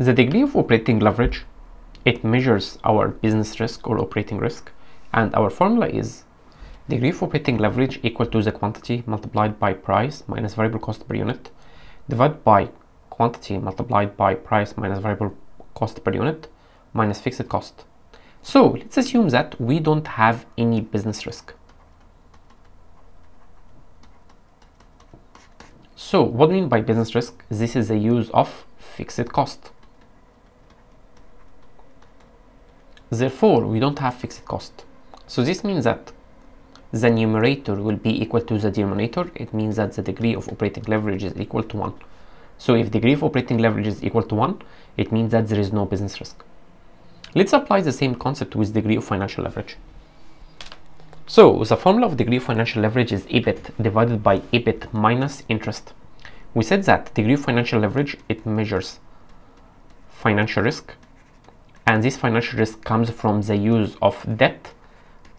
The degree of operating leverage, it measures our business risk or operating risk. And our formula is degree of operating leverage equal to the quantity multiplied by price minus variable cost per unit divided by quantity multiplied by price minus variable cost per unit minus fixed cost. So let's assume that we don't have any business risk. So what do I mean by business risk? This is the use of fixed cost. Therefore, we don't have fixed cost. So this means that the numerator will be equal to the denominator. It means that the degree of operating leverage is equal to 1. So if degree of operating leverage is equal to 1, it means that there is no business risk. Let's apply the same concept with degree of financial leverage. So the formula of degree of financial leverage is EBIT divided by EBIT minus interest. We said that degree of financial leverage, it measures financial risk. And this financial risk comes from the use of debt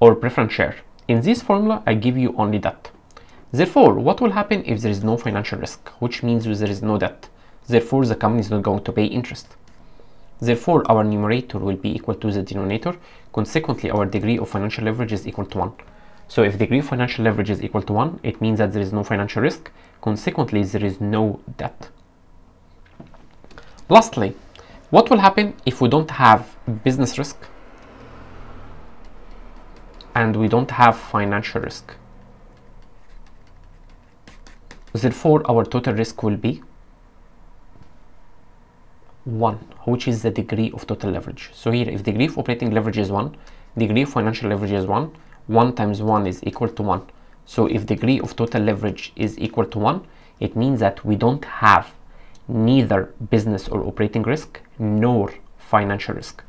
or preference share. In this formula, I give you only debt. Therefore, what will happen if there is no financial risk, which means there is no debt? Therefore, the company is not going to pay interest. Therefore, our numerator will be equal to the denominator. Consequently, our degree of financial leverage is equal to 1. So if degree of financial leverage is equal to 1, it means that there is no financial risk. Consequently, there is no debt. Lastly, what will happen if we don't have business risk and we don't have financial risk? Therefore, our total risk will be 1 which is the degree of total leverage so here if degree of operating leverage is 1 degree of financial leverage is 1 1 times 1 is equal to 1 so if degree of total leverage is equal to 1 it means that we don't have neither business or operating risk nor financial risk